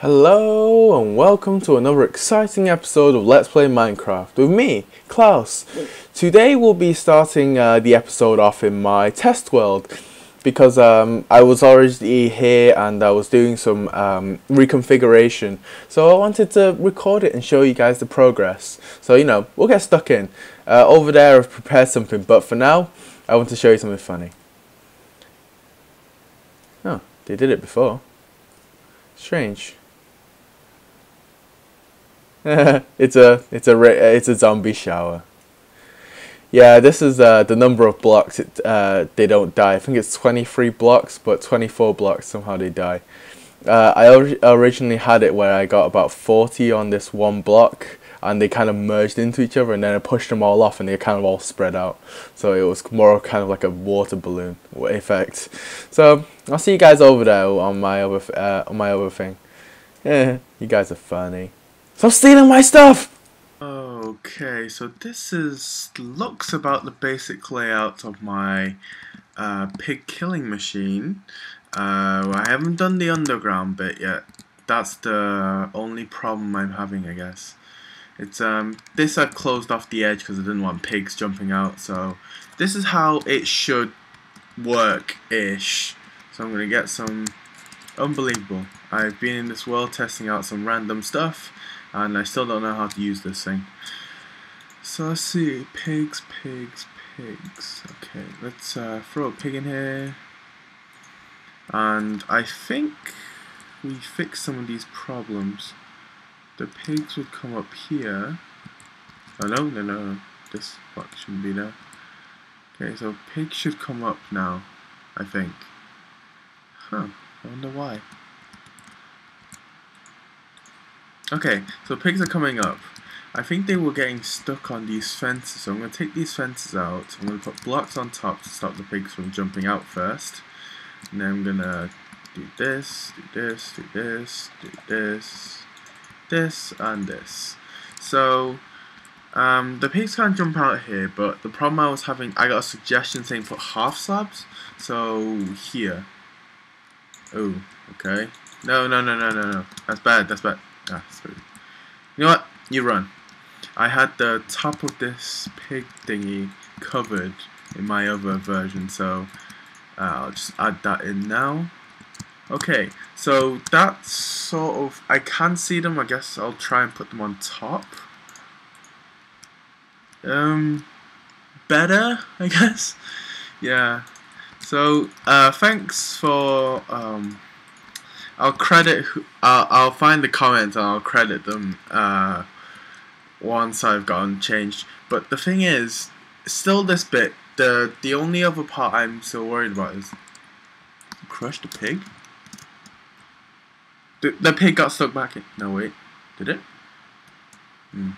Hello and welcome to another exciting episode of Let's Play Minecraft with me, Klaus. Today we'll be starting uh, the episode off in my test world because um, I was already here and I was doing some um, reconfiguration so I wanted to record it and show you guys the progress. So you know, we'll get stuck in. Uh, over there I've prepared something but for now I want to show you something funny. Oh, they did it before. Strange. it's a it's a it's a zombie shower. Yeah, this is uh, the number of blocks it, uh, they don't die. I think it's 23 blocks, but 24 blocks somehow they die. Uh, I or originally had it where I got about 40 on this one block, and they kind of merged into each other, and then I pushed them all off, and they kind of all spread out. So it was more kind of like a water balloon effect. So I'll see you guys over there on my other uh, on my other thing. Yeah, you guys are funny. Stop stealing my stuff! Okay, so this is looks about the basic layout of my uh, pig killing machine. Uh, I haven't done the underground bit yet. That's the only problem I'm having, I guess. It's um this I closed off the edge because I didn't want pigs jumping out. So this is how it should work-ish. So I'm gonna get some unbelievable. I've been in this world testing out some random stuff and I still don't know how to use this thing. So let's see, pigs, pigs, pigs. Okay, let's uh, throw a pig in here. And I think we fixed some of these problems. The pigs would come up here. Oh no, no, no, this box shouldn't be there. Okay, so pigs should come up now, I think. Huh, I wonder why. Okay, so pigs are coming up. I think they were getting stuck on these fences, so I'm going to take these fences out. I'm going to put blocks on top to stop the pigs from jumping out first. And then I'm going to do this, do this, do this, do this, this, and this. So, um, the pigs can't jump out here, but the problem I was having, I got a suggestion saying put half slabs. So, here. Oh, okay. No, no, no, no, no, no. That's bad, that's bad. Ah, sorry. You know what? You run. I had the top of this pig thingy covered in my other version, so uh, I'll just add that in now. Okay, so that's sort of, I can see them, I guess I'll try and put them on top. Um, better, I guess. Yeah, so uh, thanks for um, I'll credit. I'll, I'll find the comments and I'll credit them uh, once I've gotten changed. But the thing is, still this bit. The the only other part I'm still worried about is crush the pig. The the pig got stuck back in. No wait, did it? Hmm.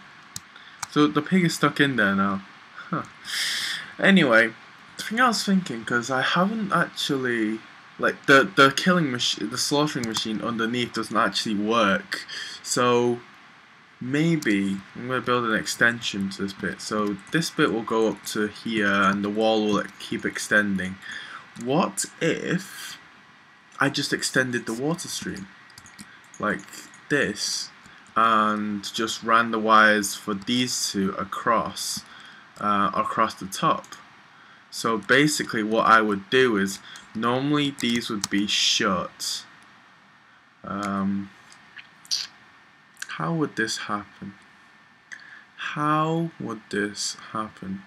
So the pig is stuck in there now. Huh. Anyway, the thing I was thinking, because I haven't actually like the the killing machine, the slaughtering machine underneath doesn't actually work. So maybe I'm going to build an extension to this bit. So this bit will go up to here and the wall will keep extending. What if I just extended the water stream like this and just ran the wires for these two across uh, across the top. So basically what I would do is Normally these would be shut. Um, how would this happen? How would this happen?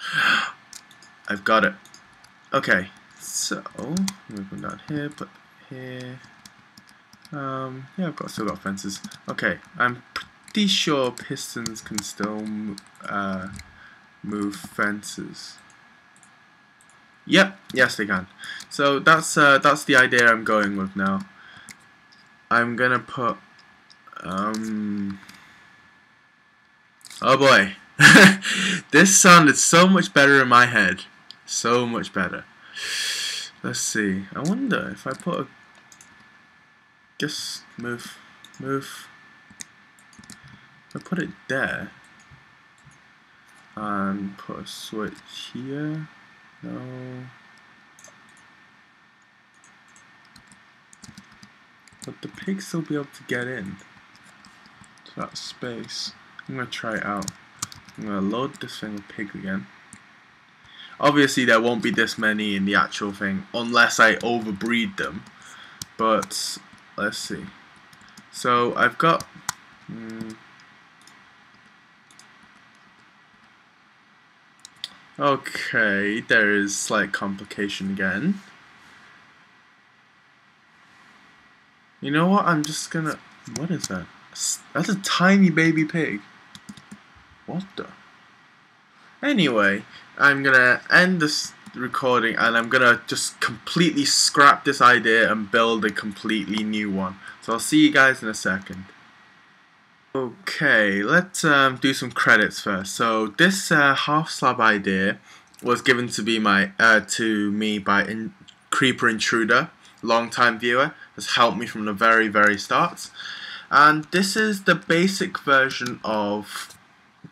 I've got it. Okay, so moving down here, put here. Um, yeah, I've got still got fences. Okay, I'm pretty sure pistons can still uh, move fences. Yep, yes they can. So that's uh, that's the idea I'm going with now. I'm gonna put um Oh boy. this sounded so much better in my head. So much better. Let's see. I wonder if I put a just move move I put it there and put a switch here no. But the pig still be able to get in to that space? I'm gonna try it out. I'm gonna load this thing with pigs again. Obviously there won't be this many in the actual thing unless I overbreed them. But let's see. So I've got hmm, Okay, there is slight complication again. You know what? I'm just gonna. What is that? That's a tiny baby pig. What the? Anyway, I'm gonna end this recording and I'm gonna just completely scrap this idea and build a completely new one. So I'll see you guys in a second. Okay, let's um, do some credits first. So this uh, half slab idea was given to be my uh, to me by in Creeper Intruder, long-time viewer, has helped me from the very very start. And this is the basic version of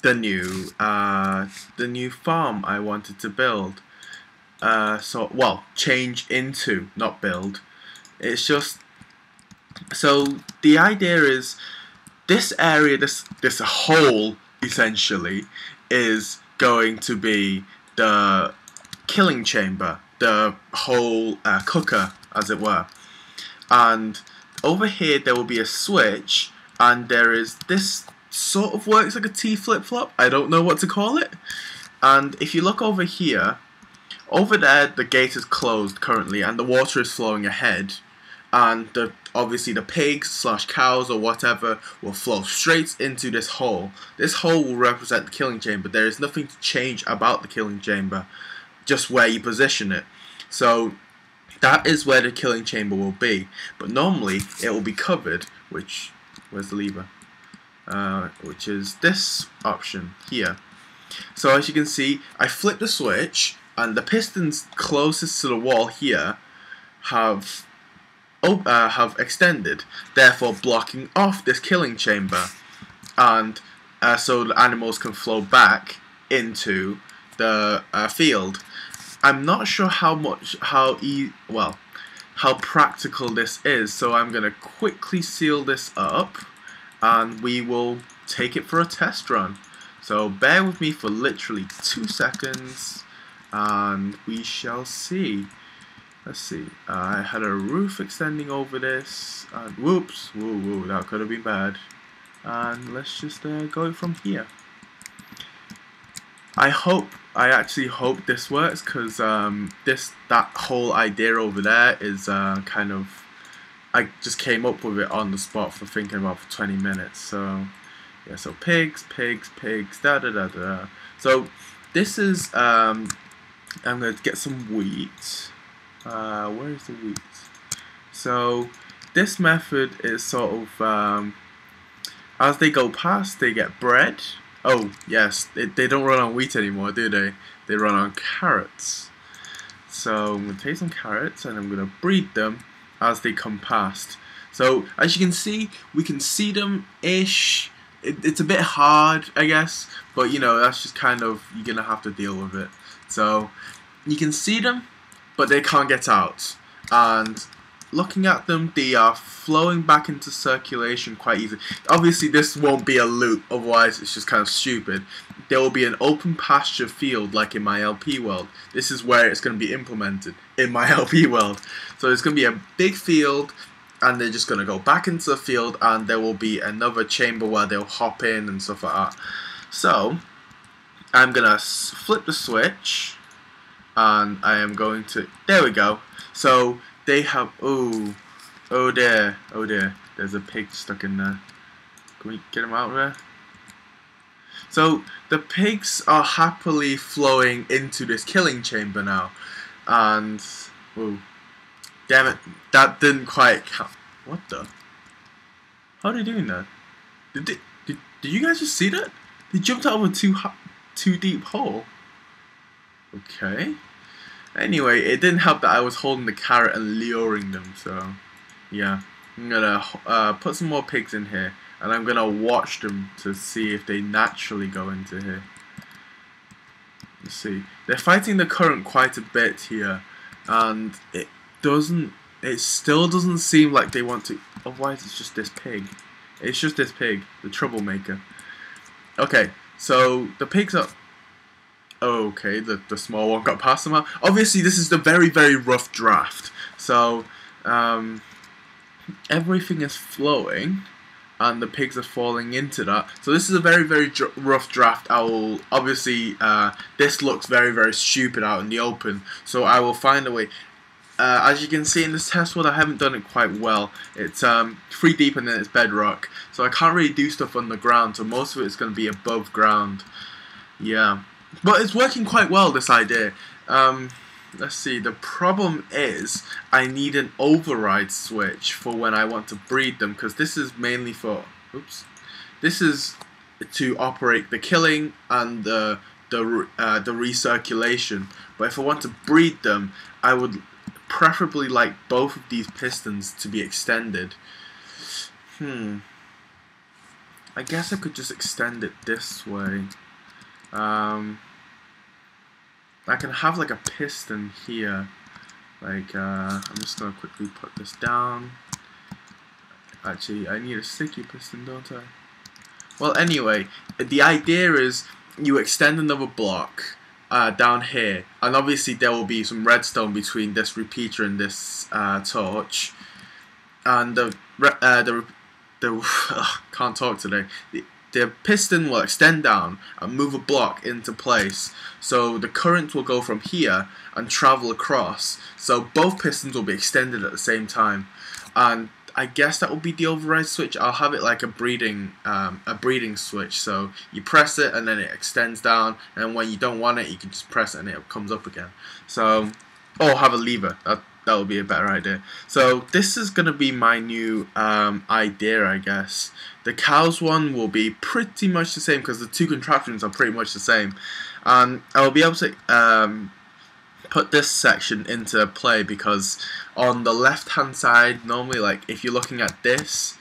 the new uh, the new farm I wanted to build. Uh, so well, change into, not build. It's just so the idea is this area, this this hole essentially, is going to be the killing chamber, the whole uh, cooker, as it were. And over here there will be a switch, and there is this sort of works like a T flip flop. I don't know what to call it. And if you look over here, over there the gate is closed currently, and the water is flowing ahead and the obviously the pigs slash cows or whatever will flow straight into this hole. This hole will represent the killing chamber. There is nothing to change about the killing chamber, just where you position it. So that is where the killing chamber will be. But normally it will be covered, which where's the lever? Uh, which is this option here. So as you can see, I flip the switch and the pistons closest to the wall here have uh, have extended, therefore blocking off this killing chamber, and uh, so the animals can flow back into the uh, field. I'm not sure how much, how e well, how practical this is, so I'm gonna quickly seal this up, and we will take it for a test run. So bear with me for literally two seconds, and we shall see. Let's see. Uh, I had a roof extending over this. And whoops. Whoa, whoa. That could have been bad. And let's just uh, go from here. I hope, I actually hope this works because um, this, that whole idea over there is uh, kind of, I just came up with it on the spot for thinking about for 20 minutes. So, yeah, so pigs, pigs, pigs, da da da da. So, this is, um, I'm going to get some wheat. Uh, where is the wheat? So this method is sort of um, as they go past, they get bred. Oh yes, they, they don't run on wheat anymore, do they? They run on carrots. So I'm gonna take some carrots and I'm gonna breed them as they come past. So as you can see, we can see them ish. It, it's a bit hard, I guess, but you know that's just kind of you're gonna have to deal with it. So you can see them but they can't get out. And looking at them, they are flowing back into circulation quite easily. Obviously, this won't be a loop, otherwise it's just kind of stupid. There will be an open pasture field like in my LP world. This is where it's going to be implemented in my LP world. So it's going to be a big field and they're just going to go back into the field and there will be another chamber where they'll hop in and stuff like that. So, I'm going to flip the switch and I am going to there we go. So they have oh oh dear oh dear. There's a pig stuck in there. Can we get him out of there? So the pigs are happily flowing into this killing chamber now. And oh damn it that didn't quite count. What the? How are they doing that? Did, they, did, did you guys just see that? They jumped out of a too too deep hole. Okay Anyway, it didn't help that I was holding the carrot and luring them, so yeah. I'm gonna uh, put some more pigs in here, and I'm gonna watch them to see if they naturally go into here. Let's see. They're fighting the current quite a bit here, and it doesn't, it still doesn't seem like they want to, otherwise it's just this pig. It's just this pig, the troublemaker. Okay, so the pigs are okay, the, the small one got past somehow. Obviously, this is the very, very rough draft. So, um, everything is flowing, and the pigs are falling into that. So this is a very, very dr rough draft. I will, obviously, uh, this looks very, very stupid out in the open. So I will find a way. Uh, as you can see in this test world, I haven't done it quite well. It's um, three deep and then it's bedrock. So I can't really do stuff on the ground, so most of it is going to be above ground. Yeah. But it's working quite well, this idea. Um, let's see, the problem is I need an override switch for when I want to breed them, because this is mainly for, oops, this is to operate the killing and the the uh, the recirculation. But if I want to breed them, I would preferably like both of these pistons to be extended. Hmm. I guess I could just extend it this way. Um, I can have like a piston here. Like, uh, I'm just to quickly put this down. Actually, I need a sticky piston, don't I? Well, anyway, the idea is you extend another block uh, down here, and obviously there will be some redstone between this repeater and this uh, torch, and the uh, the the can't talk today. The, the piston will extend down and move a block into place. So the current will go from here and travel across. So both pistons will be extended at the same time. And I guess that will be the override switch. I'll have it like a breeding um, a breeding switch. So you press it and then it extends down. And when you don't want it, you can just press it and it comes up again. So, or have a lever. That, that would be a better idea. So this is going to be my new um, idea, I guess. The cows one will be pretty much the same because the two contraptions are pretty much the same. And I'll be able to um, put this section into play because on the left hand side normally like if you're looking at this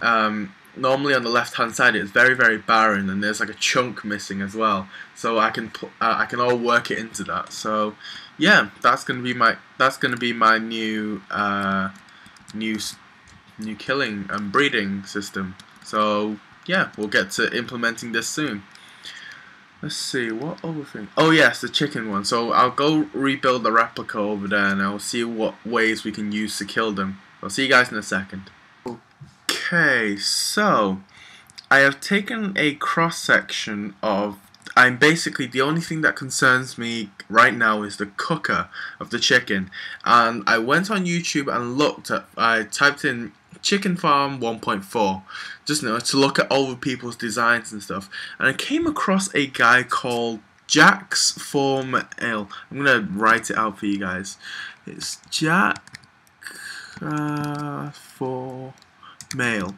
um, normally on the left hand side it's very very barren and there's like a chunk missing as well so I can uh, I can all work it into that so yeah that's gonna be my that's gonna be my new uh, new new killing and breeding system so yeah we'll get to implementing this soon Let's see, what other thing? Oh yes, the chicken one. So I'll go rebuild the replica over there and I'll see what ways we can use to kill them. I'll see you guys in a second. Okay, so I have taken a cross section of I'm basically the only thing that concerns me right now is the cooker of the chicken. And I went on YouTube and looked at I typed in chicken farm 1.4 just you know to look at all the people's designs and stuff. And I came across a guy called Jack's Form L I'm gonna write it out for you guys. It's Jack uh, for mail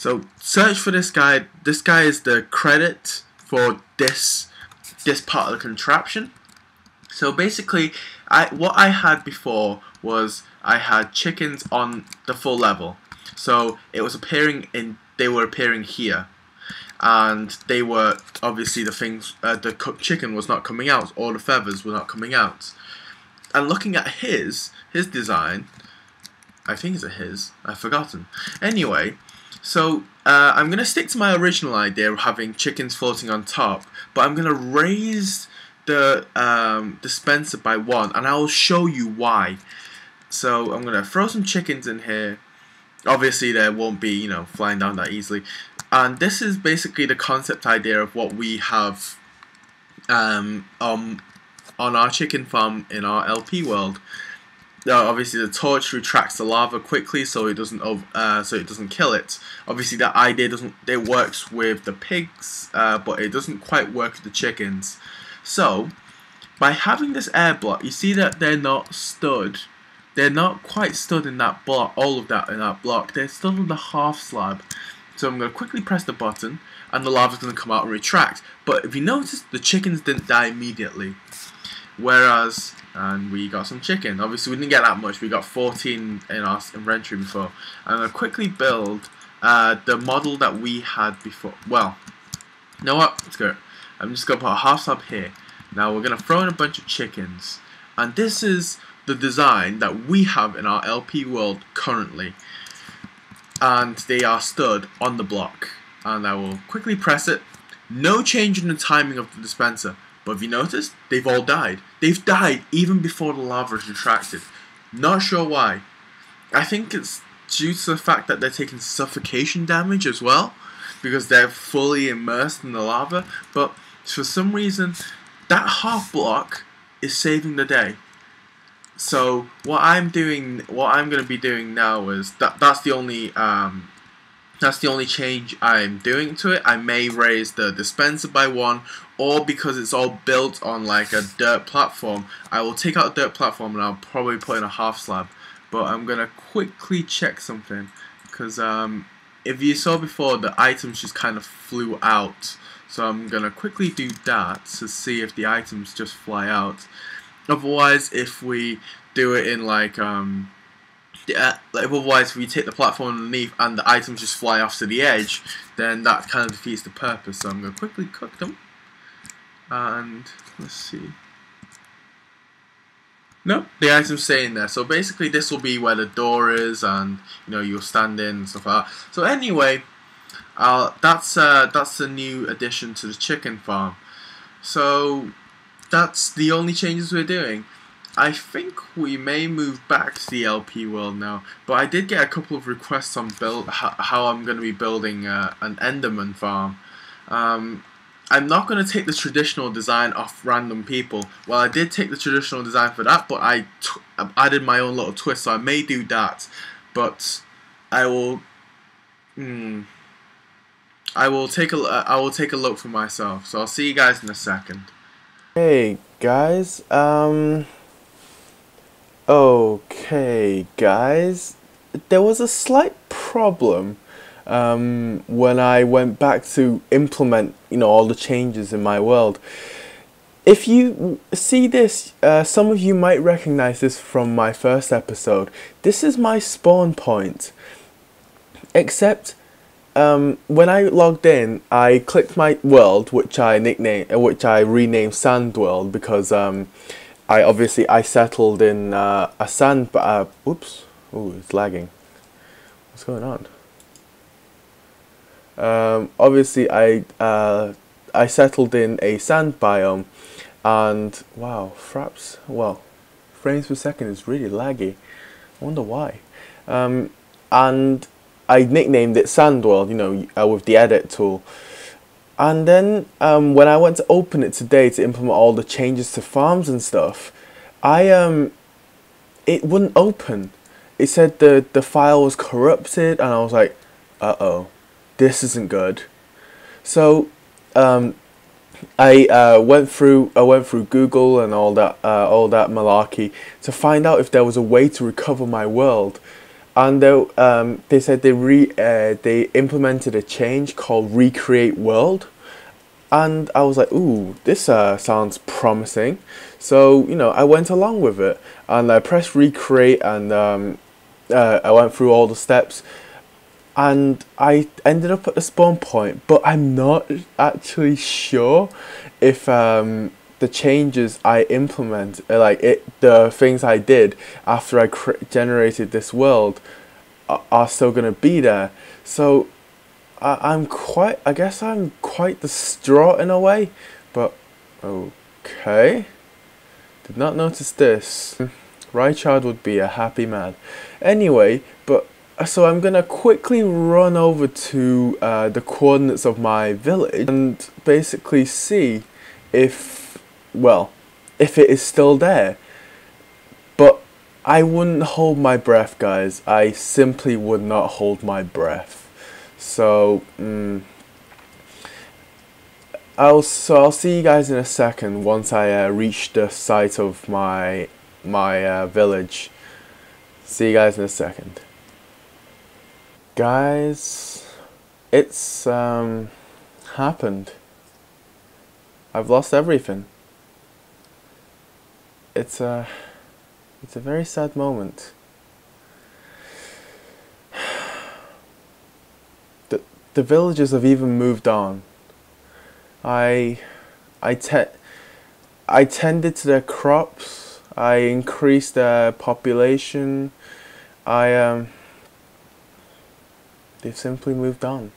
so search for this guy. This guy is the credit for this this part of the contraption so basically I what I had before was I had chickens on the full level so it was appearing in, they were appearing here. And they were, obviously the things, uh, the cooked chicken was not coming out, all the feathers were not coming out. And looking at his, his design, I think it's a his, I've forgotten. Anyway, so uh, I'm going to stick to my original idea of having chickens floating on top, but I'm going to raise the um, dispenser by one, and I will show you why. So I'm going to throw some chickens in here, obviously they won't be you know flying down that easily. And this is basically the concept idea of what we have um, um, on our chicken farm in our LP world uh, obviously the torch retracts the lava quickly so it doesn't uh, so it doesn't kill it obviously that idea doesn't it works with the pigs uh, but it doesn't quite work with the chickens so by having this air block you see that they're not stood they're not quite stood in that block, all of that in that block. They're stood on the half slab. So I'm going to quickly press the button and the lava's going to come out and retract. But if you notice, the chickens didn't die immediately. Whereas, and we got some chicken. Obviously, we didn't get that much. We got 14 in our inventory before. I'm going to quickly build uh, the model that we had before. Well, you know what? Let's go. I'm just going to put a half slab here. Now we're going to throw in a bunch of chickens. And this is the design that we have in our LP world currently. and they are stood on the block. And I will quickly press it. No change in the timing of the dispenser. Have you noticed? They've all died. They've died even before the lava is retracted. Not sure why. I think it's due to the fact that they're taking suffocation damage as well. Because they're fully immersed in the lava. But for some reason, that half block is saving the day. So what I'm doing, what I'm going to be doing now is that that's the only um, that's the only change I'm doing to it. I may raise the dispenser by one, or because it's all built on like a dirt platform, I will take out the dirt platform and I'll probably put in a half slab. But I'm gonna quickly check something because um, if you saw before, the items just kind of flew out. So I'm gonna quickly do that to see if the items just fly out. Otherwise, if we do it in like um, yeah, like otherwise if we take the platform underneath and the items just fly off to the edge, then that kind of defeats the purpose. So I'm gonna quickly cook them, and let's see. No, the items stay in there. So basically, this will be where the door is, and you know you'll stand in and stuff like that. So anyway, uh, that's uh, that's the new addition to the chicken farm. So that's the only changes we're doing. I think we may move back to the LP world now, but I did get a couple of requests on build how, I'm going to be building uh, an Enderman farm. Um, I'm not going to take the traditional design off random people. Well, I did take the traditional design for that, but I added my own little twist, so I may do that. But I will, hmm, I will take a I will take a look for myself. So I'll see you guys in a second. Hey guys, um, okay guys, there was a slight problem um, when I went back to implement, you know, all the changes in my world. If you see this, uh, some of you might recognize this from my first episode. This is my spawn point. Except um, when I logged in, I clicked my world, which I nicknamed, uh, which I renamed Sand World because um, I obviously I settled in uh, a sand. Uh, oops, it's lagging. What's going on? Um, obviously, I uh, I settled in a sand biome, and wow, fraps. Well, frames per second is really laggy. I wonder why. Um, and I nicknamed it Sandworld, you know, uh, with the edit tool. And then um, when I went to open it today to implement all the changes to farms and stuff, I um, it wouldn't open. It said the the file was corrupted, and I was like, uh oh, this isn't good. So um, I uh, went through I went through Google and all that uh, all that malarkey to find out if there was a way to recover my world and they, um, they said they re uh, they implemented a change called recreate world and I was like ooh this uh, sounds promising so you know I went along with it and I pressed recreate and um, uh, I went through all the steps and I ended up at the spawn point but I'm not actually sure if um, the changes I implement, uh, like it, the things I did after I generated this world, are, still gonna be there. So I, I'm quite, I guess I'm quite distraught in a way, but okay. Did not notice this. Rychard would be a happy man. Anyway, but uh, so I'm gonna quickly run over to uh, the coordinates of my village and basically see if well, if it is still there. But I wouldn't hold my breath, guys. I simply would not hold my breath. So, mm, I'll so I'll see you guys in a second once I uh, reach the site of my my uh, village. See you guys in a second. Guys, it's um happened. I've lost everything it's a it's a very sad moment. The villagers have even moved on. I I te- I tended to their crops. I increased their population. I um they've simply moved on.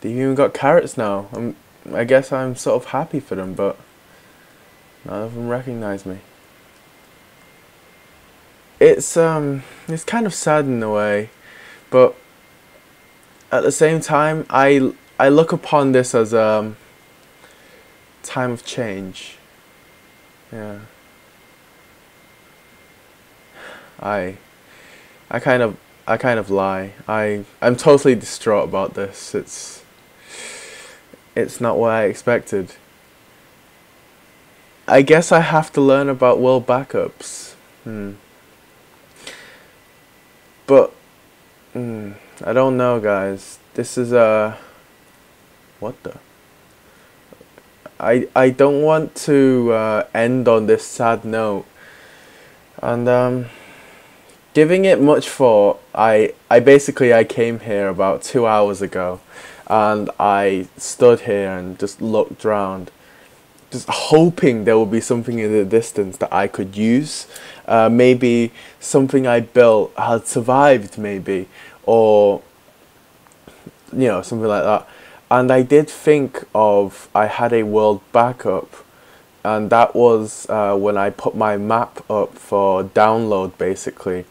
They've even got carrots now. I'm, I guess I'm sort of happy for them, but none of them recognize me. It's um, it's kind of sad in a way, but at the same time, I I look upon this as a um, time of change. Yeah. I I kind of I kind of lie. I I'm totally distraught about this. It's it's not what I expected. I guess I have to learn about world backups. Hmm. But hmm, I don't know, guys. This is a uh, what the I I don't want to uh, end on this sad note. And um giving it much thought, I I basically I came here about two hours ago, and I stood here and just looked around, just hoping there would be something in the distance that I could use. Uh, maybe something I built had survived, maybe, or you know something like that. And I did think of I had a world backup and that was uh, when I put my map up for download basically.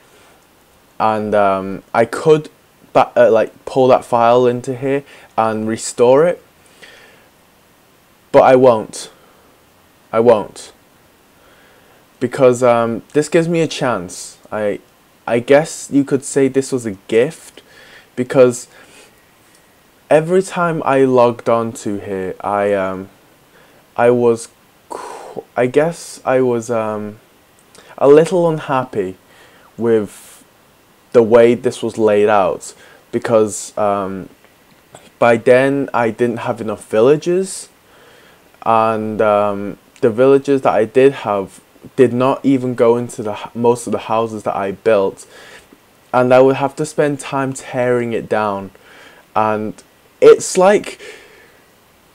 And um, I could ba- uh, like pull that file into here and restore it but I won't. I won't. Because um, this gives me a chance. I I guess you could say this was a gift because every time I logged on to here I um I was I guess I was um a little unhappy with the way this was laid out because um, by then I didn't have enough villages and um, the villages that I did have did not even go into the most of the houses that I built and I would have to spend time tearing it down and it's like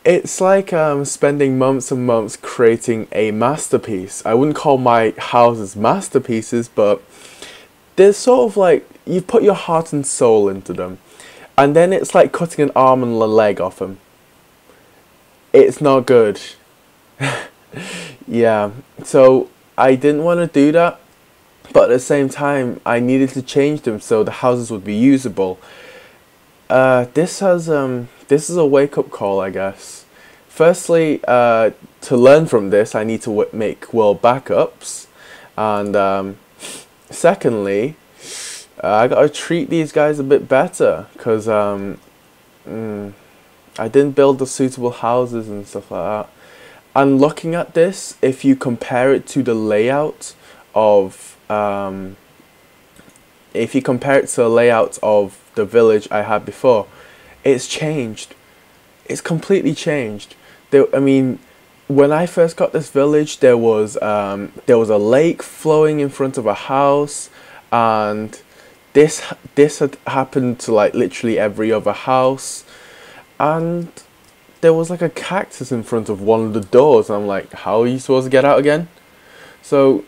it's like um, spending months and months creating a masterpiece. I wouldn't call my houses masterpieces, but they're sort of like you put your heart and soul into them, and then it's like cutting an arm and a leg off them. It's not good. yeah, so I didn't want to do that, but at the same time, I needed to change them so the houses would be usable. Uh, this has um, this is a wake up call, I guess. Firstly, uh, to learn from this, I need to make world backups, and um, secondly, uh, I gotta treat these guys a bit better because um, mm, I didn't build the suitable houses and stuff like that. And looking at this, if you compare it to the layout of, um, if you compare it to the layout of the village I had before, it's changed. It's completely changed. There, I mean, when I first got this village, there was um, there was a lake flowing in front of a house, and this this had happened to like literally every other house, and there was like a cactus in front of one of the doors, I'm like, how are you supposed to get out again? So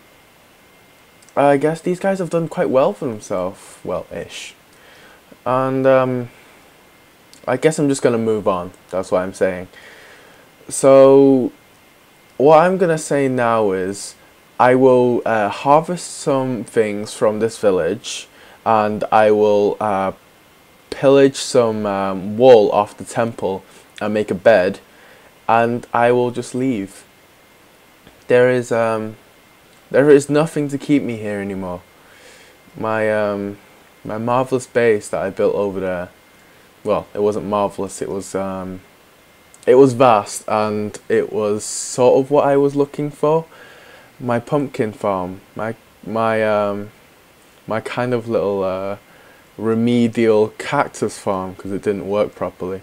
I guess these guys have done quite well for themselves, well ish, and um, I guess I'm just gonna move on. That's what I'm saying. So what I'm gonna say now is I will uh, harvest some things from this village and I will uh, pillage some um, wool off the temple and make a bed and I will just leave. There is um, there is nothing to keep me here anymore. My um, my marvelous base that I built over there. Well, it wasn't marvelous. It was um, it was vast and it was sort of what I was looking for. My pumpkin farm, my my um, my kind of little uh, remedial cactus farm because it didn't work properly,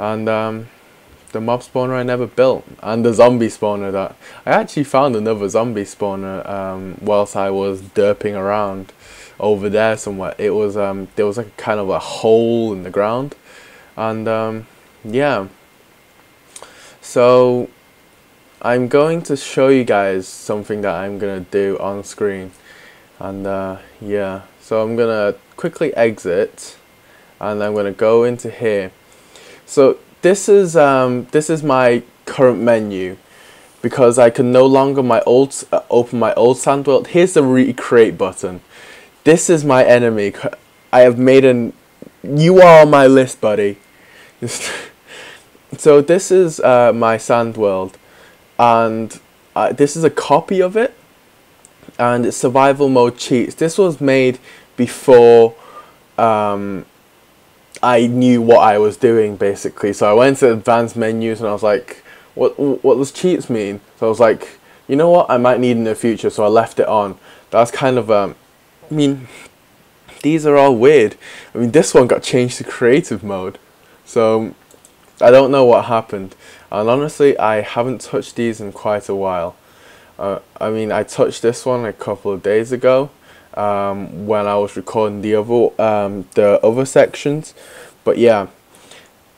and um, the mob spawner I never built, and the zombie spawner that I actually found another zombie spawner um, whilst I was derping around over there somewhere. It was um, there was like a kind of a hole in the ground, and um, yeah so I'm going to show you guys something that I'm gonna do on screen and uh, yeah so I'm gonna quickly exit and I'm gonna go into here. So this is um, this is my current menu because I can no longer my old uh, open my old sand world. Here's the recreate button. This is my enemy. I have made an. You are on my list, buddy. so this is uh, my sand world, and uh, this is a copy of it, and it's survival mode cheats. This was made before um, I knew what I was doing basically. So I went to advanced menus and I was like, what what does cheats mean? So I was like, you know what, I might need in the future. So I left it on. That's kind of um, I mean, these are all weird. I mean, this one got changed to creative mode, so I don't know what happened. And honestly, I haven't touched these in quite a while. Uh, I mean, I touched this one a couple of days ago um, when I was recording the other um, the other sections, but yeah,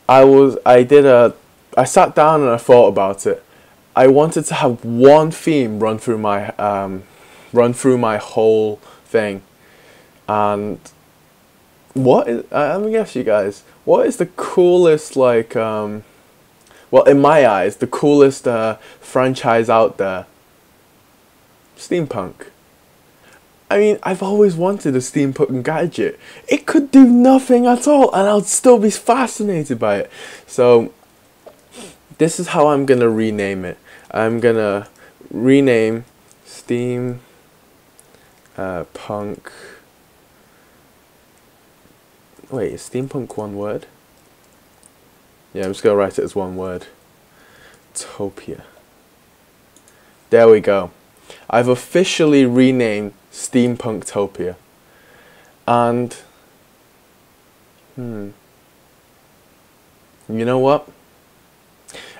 I was I did a I sat down and I thought about it. I wanted to have one theme run through my um, run through my whole thing, and what is, uh, let me guess you guys. What is the coolest like um, well in my eyes the coolest uh, franchise out there? Steampunk I mean, I've always wanted a steampunk gadget. It could do nothing at all, and I'd still be fascinated by it. So, this is how I'm gonna rename it. I'm gonna rename Steam uh, Punk. Wait, is steampunk one word? Yeah, I'm just gonna write it as one word. Topia. There we go. I've officially renamed Steampunktopia. And, hmm, you know what?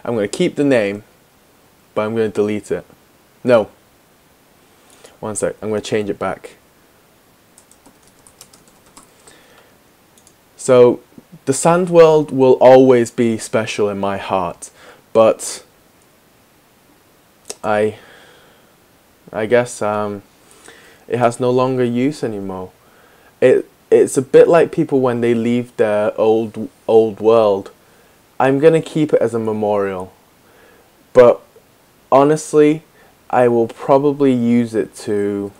I'm going to keep the name, but I'm going to delete it. No. One sec, I'm going to change it back. So, the Sand World will always be special in my heart, but I, I guess, um, it has no longer use anymore. It it's a bit like people when they leave their old old world. I'm gonna keep it as a memorial, but honestly, I will probably use it to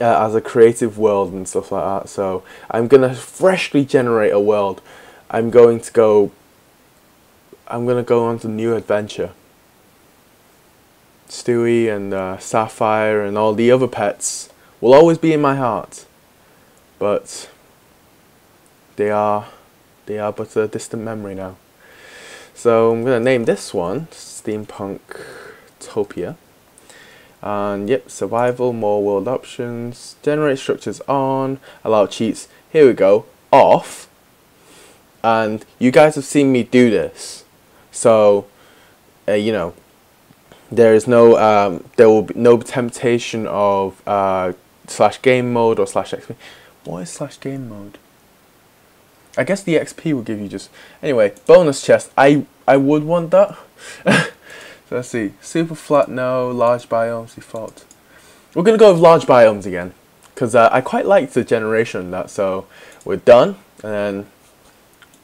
uh, as a creative world and stuff like that. So I'm gonna freshly generate a world. I'm going to go. I'm gonna go on to new adventure. Stewie and uh, Sapphire and all the other pets will always be in my heart, but they are they are but a distant memory now. So I'm gonna name this one Steampunk Topia. And yep, survival, more world options, generate structures on, allow cheats. Here we go, off. And you guys have seen me do this, so uh, you know there is no um, there will be no temptation of uh, slash game mode or slash XP. What is slash game mode? I guess the XP will give you just anyway bonus chest. I I would want that. so let's see. Super flat no. Large biomes default. We're gonna go with large biomes again because uh, I quite liked the generation that. So we're done and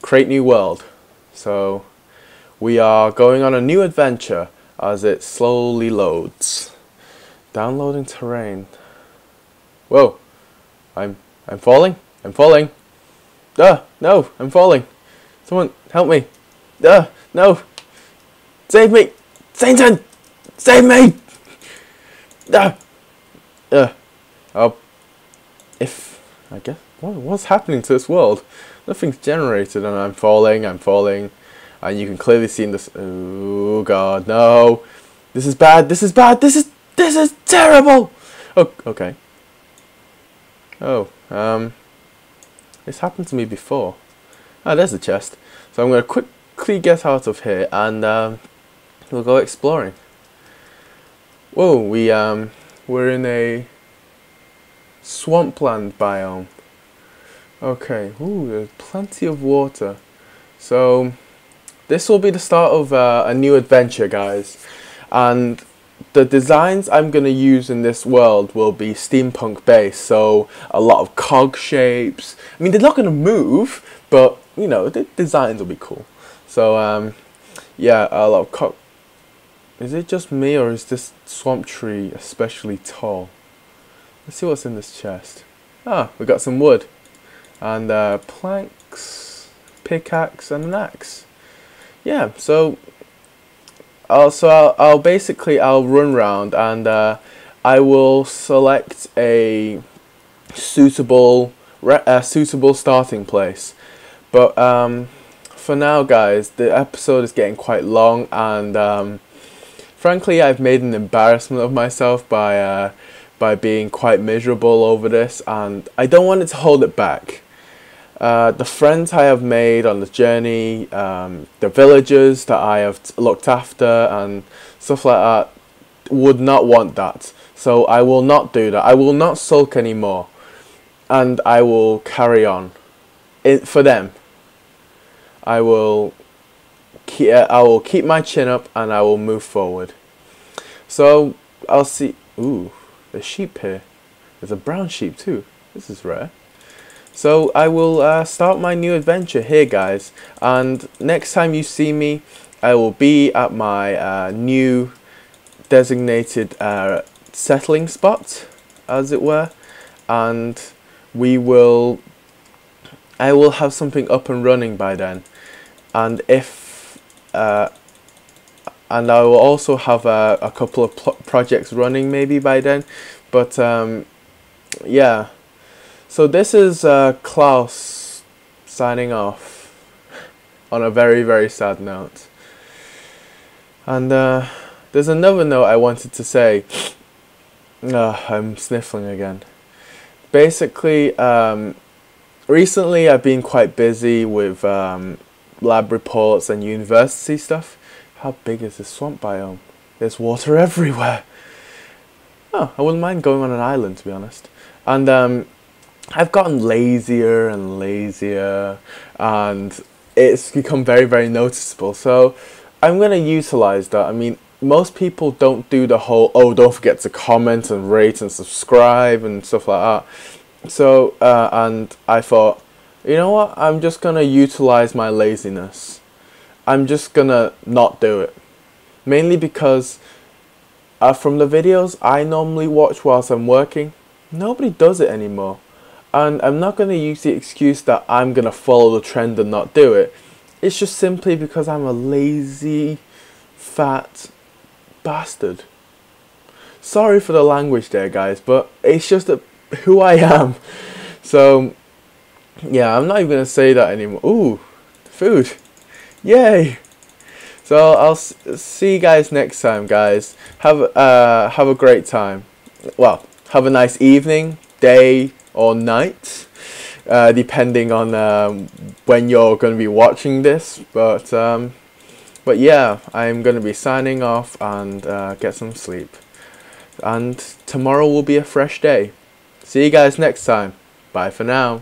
create new world. So we are going on a new adventure as it slowly loads. Downloading terrain. Whoa. I'm I'm falling. I'm falling. Duh, no, I'm falling. Someone help me. Duh, no. Save me. Satan! Save me! Duh. Uh. If I guess what what's happening to this world? Nothing's generated and I'm falling, I'm falling and you can clearly see in this. Oh God, no! This is bad. This is bad. This is this is terrible. Oh, okay. Oh, um, this happened to me before. Ah, oh, there's the chest. So I'm gonna quickly get out of here and um, we'll go exploring. Whoa, we um, we're in a swampland biome. Okay, ooh, there's plenty of water. So this will be the start of uh, a new adventure, guys. And the designs I'm gonna use in this world will be steampunk based. So a lot of cog shapes. I mean, they're not gonna move, but you know, the designs will be cool. So um, yeah, a lot of cog. Is it just me or is this swamp tree especially tall? Let's see what's in this chest. Ah, we got some wood and uh, planks, pickaxe, and an axe. Yeah, so also I'll, I'll basically I'll run round and uh, I will select a suitable a suitable starting place. But um, for now, guys, the episode is getting quite long, and um, frankly, I've made an embarrassment of myself by uh, by being quite miserable over this, and I don't want it to hold it back. Uh, the friends I have made on the journey, um, the villagers that I have looked after, and stuff like that, would not want that. So I will not do that. I will not sulk anymore, and I will carry on. It, for them, I will keep. I will keep my chin up, and I will move forward. So I'll see. Ooh, there's sheep here. There's a brown sheep too. This is rare. So I will uh, start my new adventure here, guys. And next time you see me, I will be at my uh, new designated uh, settling spot, as it were, and we will. I will have something up and running by then, and if. Uh, and I will also have a, a couple of projects running maybe by then, but um, yeah, so this is uh, Klaus signing off on a very, very sad note. And uh, there's another note I wanted to say. Uh, I'm sniffling again. Basically, um, recently I've been quite busy with um, lab reports and university stuff. How big is this swamp biome? There's water everywhere. Oh, I wouldn't mind going on an island to be honest. And um, I've gotten lazier and lazier, and it's become very, very noticeable. So I'm going to utilize that. I mean, most people don't do the whole, oh, don't forget to comment and rate and subscribe and stuff like that. So, uh, and I thought, you know what? I'm just going to utilize my laziness. I'm just going to not do it. Mainly because uh, from the videos I normally watch whilst I'm working, nobody does it anymore. And I'm not going to use the excuse that I'm going to follow the trend and not do it. It's just simply because I'm a lazy, fat bastard. Sorry for the language there, guys, but it's just a, who I am. So, yeah, I'm not even going to say that anymore. Ooh, food. Yay! So I'll see you guys next time, guys. Have uh have a great time. Well, have a nice evening, day, or night, uh, depending on um, when you're going to be watching this. But um, but yeah, I'm going to be signing off and uh, get some sleep. And tomorrow will be a fresh day. See you guys next time. Bye for now.